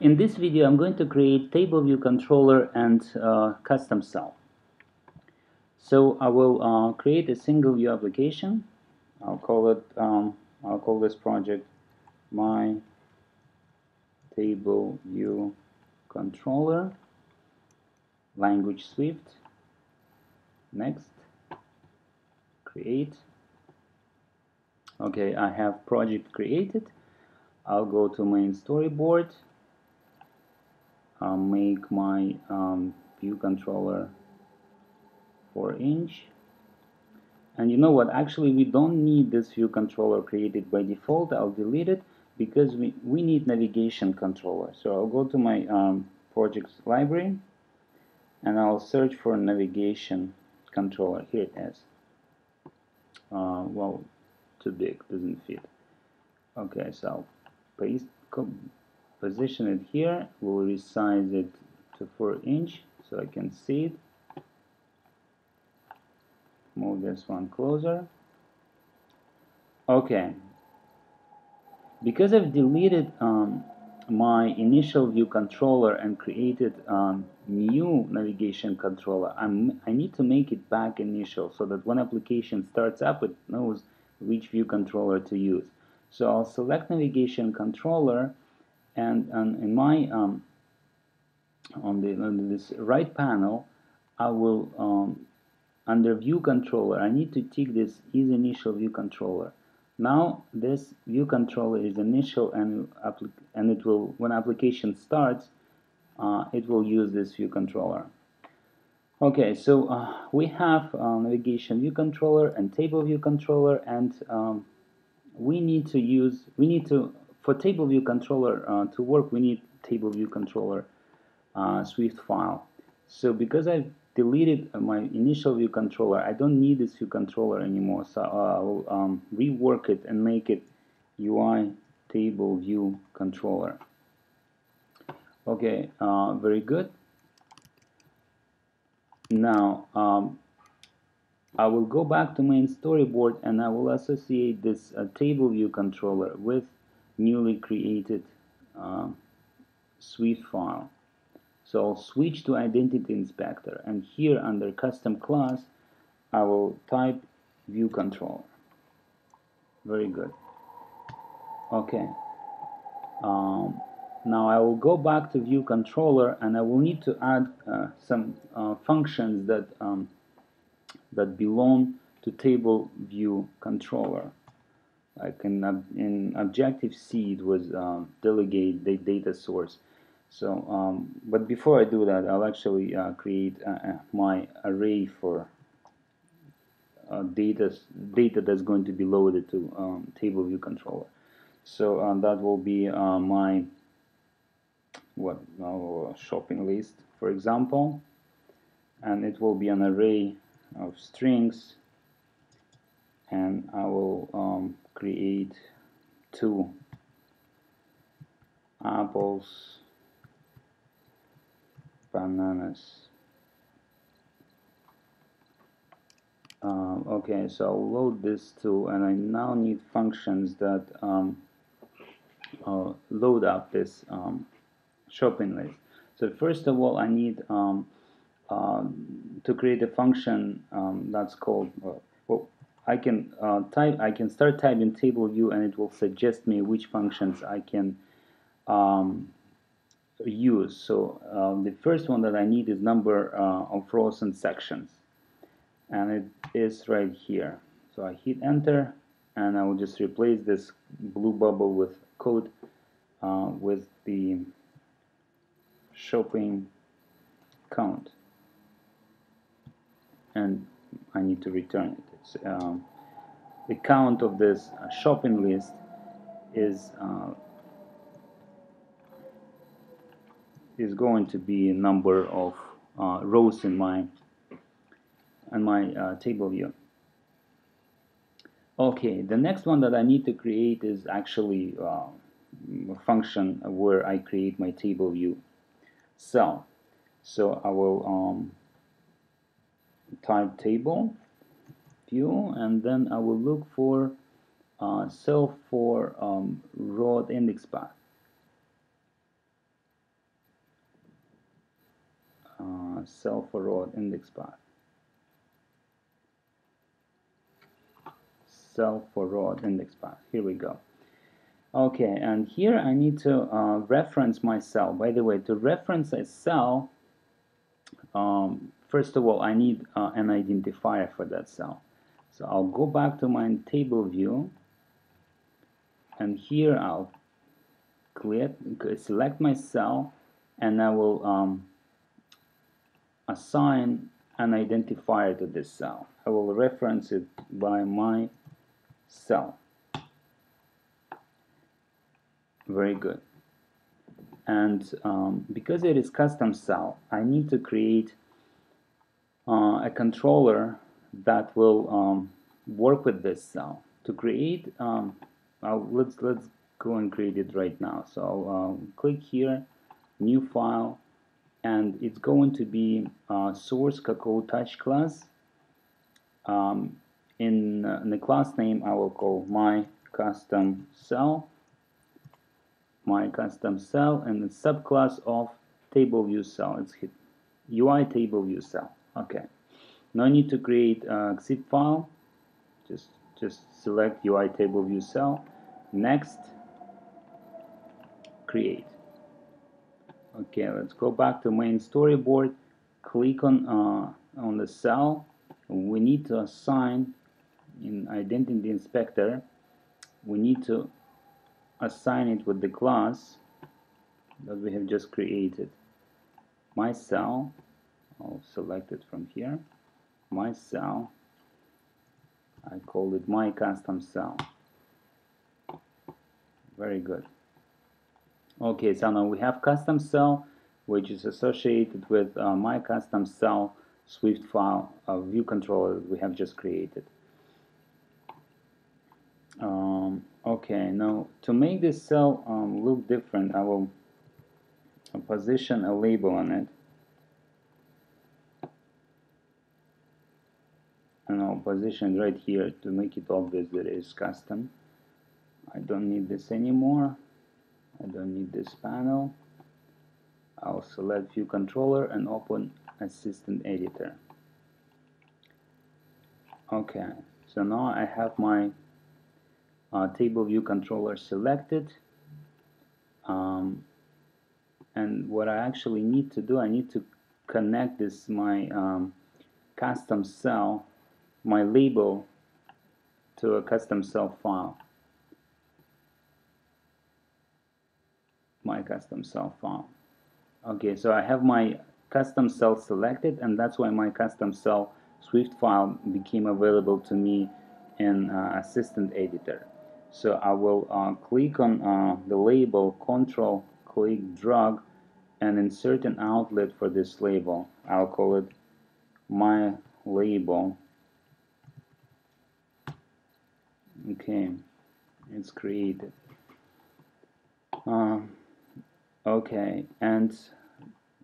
In this video, I'm going to create table view controller and uh, custom cell. So I will uh, create a single view application. I'll call it. Um, I'll call this project my table view controller. Language Swift. Next. Create. Okay, I have project created. I'll go to main storyboard uh, make my um, view controller 4 inch. And you know what? Actually we don't need this view controller created by default. I'll delete it because we, we need navigation controller. So I'll go to my um, projects library and I'll search for navigation controller. Here it is. Uh, well too big doesn't fit. Okay so I'll paste position it here. We'll resize it to 4 inch so I can see it. Move this one closer. Okay. Because I've deleted um, my initial view controller and created um, new navigation controller I'm, I need to make it back initial so that when application starts up it knows which view controller to use. So I'll select navigation controller and, and in my um, on the on this right panel I will um, under view controller I need to tick this is initial view controller. Now this view controller is initial and and it will when application starts uh, it will use this view controller. Okay so uh, we have uh, navigation view controller and table view controller and um, we need to use we need to for table view controller uh, to work, we need table view controller uh, Swift file. So because I've deleted my initial view controller, I don't need this view controller anymore. So I'll um, rework it and make it UI table view controller. Okay, uh, very good. Now, um, I will go back to main storyboard and I will associate this uh, table view controller with newly created uh, Swift file. So I'll switch to Identity Inspector and here under Custom Class I will type View Controller. Very good. Okay. Um, now I will go back to View Controller and I will need to add uh, some uh, functions that um, that belong to Table View Controller like in, in Objective-C it was um, delegate the data source. So um, but before I do that I'll actually uh, create uh, uh my array for uh, data data that's going to be loaded to um, table view controller. So uh, that will be uh, my what shopping list for example. And it will be an array of strings. And I will um, create two apples bananas. Um, okay so I'll load this too and I now need functions that um, uh, load up this um, shopping list. So first of all I need uh, to create a function um, that's called uh, well, I can uh, type I can start typing table view and it will suggest me which functions I can um, use. So uh, the first one that I need is number uh, of rows and sections. And it is right here. So I hit enter and I will just replace this blue bubble with code uh, with the shopping count. And I need to return it um, the count of this uh, shopping list is uh, is going to be a number of uh, rows in my in my uh, table view. Okay, the next one that I need to create is actually uh, a function where I create my table view cell. So I will um, type table view and then I will look for uh, cell for um, row at index path. Uh, cell for row at index path. Cell for row at index path. Here we go. Okay, and here I need to uh, reference my cell. By the way, to reference a cell, um, first of all, I need uh, an identifier for that cell. So I'll go back to my table view, and here I'll click, select my cell, and I will um, assign an identifier to this cell. I will reference it by my cell. Very good. And um, because it is custom cell, I need to create uh, a controller that will um, work with this cell. To create, um, let's let's go and create it right now. So um, click here, new file, and it's going to be uh, source Cocoa Touch class. Um, in, uh, in the class name, I will call my custom cell my custom cell and the subclass of table view cell. It's UI table view cell. Okay. Now I need to create a XIB file. Just just select UI table view cell. Next, create. Okay, let's go back to main storyboard. Click on uh, on the cell. We need to assign in identity inspector. We need to assign it with the class that we have just created. My cell, I'll select it from here. My cell, I call it my custom cell. Very good. Okay, so now we have custom cell, which is associated with uh, my custom cell Swift file uh, view controller we have just created. Um, okay, now to make this cell um, look different, I will position a label on it. And I'll position right here to make it obvious that it is custom. I don't need this anymore. I don't need this panel. I'll select view controller and open assistant editor. Okay, so now I have my uh, table view controller selected um, and what I actually need to do I need to connect this my um, custom cell my label to a custom cell file. My custom cell file. Okay so I have my custom cell selected and that's why my custom cell Swift file became available to me in uh, Assistant Editor. So I will uh, click on uh, the label control click drag and insert an outlet for this label. I'll call it my label okay it's created uh, okay and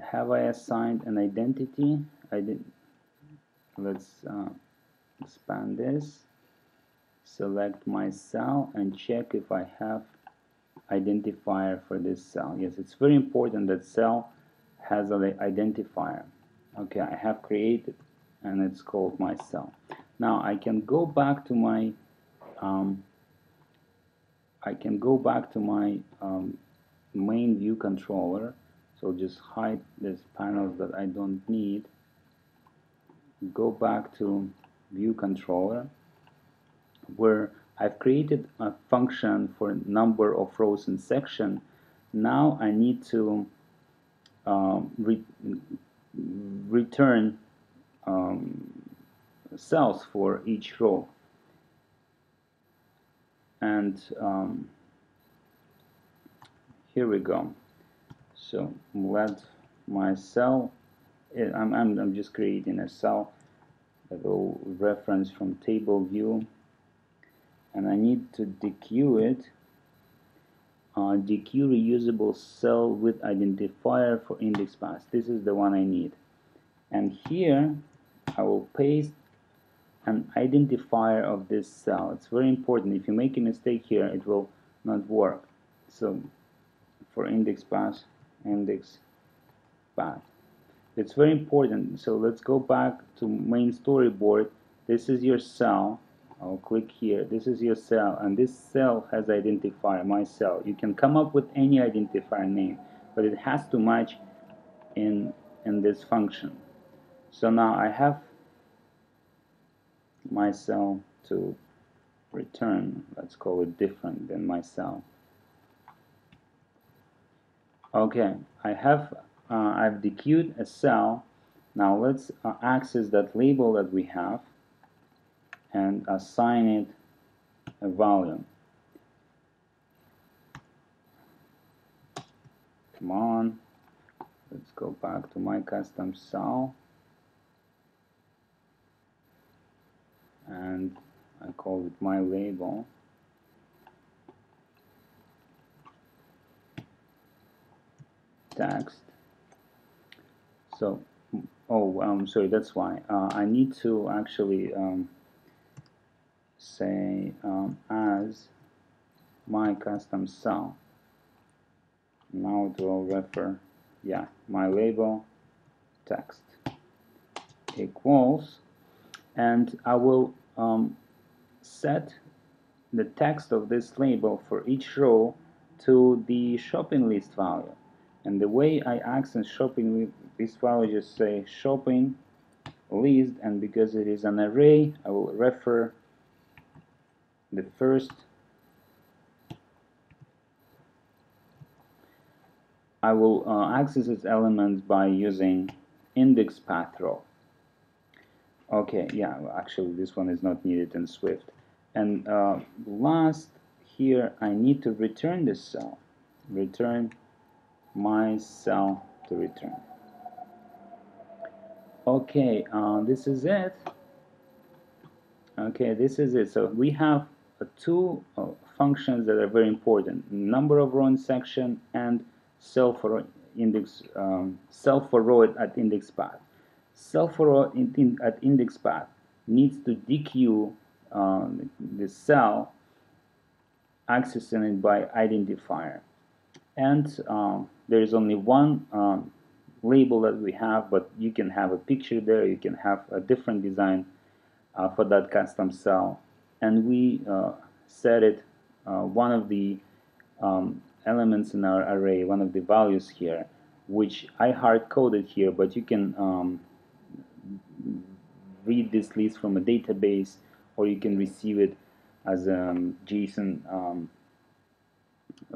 have I assigned an identity I did let's uh, expand this select my cell and check if I have identifier for this cell. Yes, it's very important that cell has an identifier. Okay, I have created and it's called my cell. Now I can go back to my um, I can go back to my um, main view controller. So just hide these panels that I don't need. Go back to view controller where I've created a function for number of rows in section. Now I need to um, re return um, cells for each row and um, here we go. So let my cell eh, I'm, I'm, I'm just creating a cell that will reference from table view. And I need to dequeue it uh, dequeue reusable cell with identifier for index path this is the one I need. And here I will paste an identifier of this cell. It's very important. If you make a mistake here it will not work. So for index path index path. It's very important. So let's go back to main storyboard. This is your cell. I'll click here. This is your cell and this cell has identifier my cell. You can come up with any identifier name but it has to match in in this function. So now I have my cell to return let's call it different than my cell okay I have uh, I've dequeued a cell. Now let's uh, access that label that we have and assign it a value come on. Let's go back to my custom cell and I call it my label. Text. So oh um, sorry that's why. Uh, I need to actually um, say um, as my custom cell. Now it will refer yeah my label. Text. Equals and I will um, set the text of this label for each row to the shopping list value. And the way I access shopping list this value just say shopping list. And because it is an array I will refer the first. I will uh, access its elements by using index path row okay yeah actually this one is not needed in Swift. And uh, last here I need to return this cell. Return my cell to return. Okay uh, this is it. Okay this is it. So we have uh, two uh, functions that are very important. Number of row in section and cell for index um, cell for row at index path in, at index path needs to dequeue um, the cell accessing it by identifier. And um, there is only one um, label that we have but you can have a picture there you can have a different design uh, for that custom cell. And we uh, set it uh, one of the um, elements in our array one of the values here which I hard coded here but you can um, read this list from a database or you can receive it as a um, JSON um,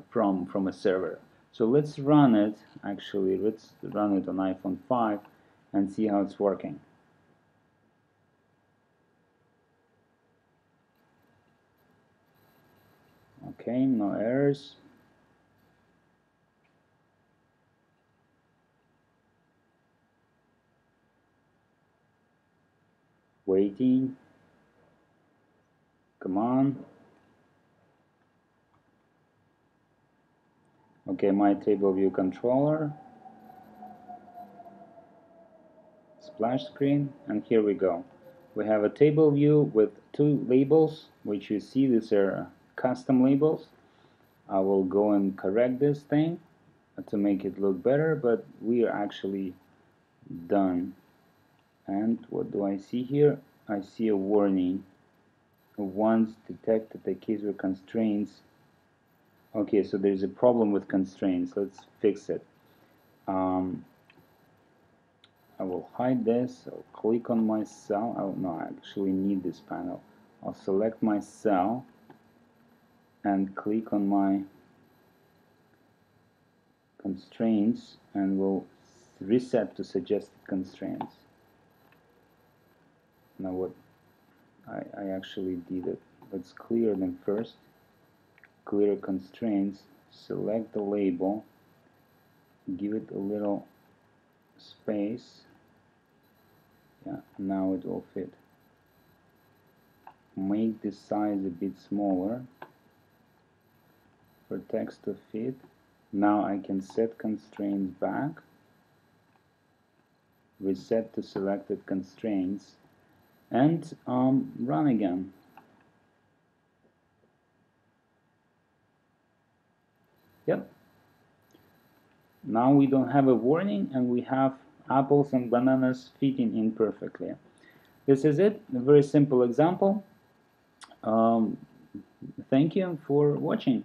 from from a server. So let's run it actually let's run it on iPhone 5 and see how it's working. Okay no errors waiting come on. Okay my table view controller. Splash screen and here we go. We have a table view with two labels which you see these are custom labels. I will go and correct this thing to make it look better but we are actually done and what do I see here? I see a warning. Once detected the case with constraints. Okay so there's a problem with constraints. Let's fix it. Um, I will hide this. I'll click on my cell. Oh no I actually need this panel. I'll select my cell and click on my constraints and we'll reset to suggested constraints now what I, I actually did it. Let's clear them first. Clear constraints. Select the label. Give it a little space. Yeah now it will fit. Make the size a bit smaller. For text to fit. Now I can set constraints back. Reset to selected constraints and um, run again yep now we don't have a warning and we have apples and bananas fitting in perfectly. This is it, a very simple example. Um, thank you for watching.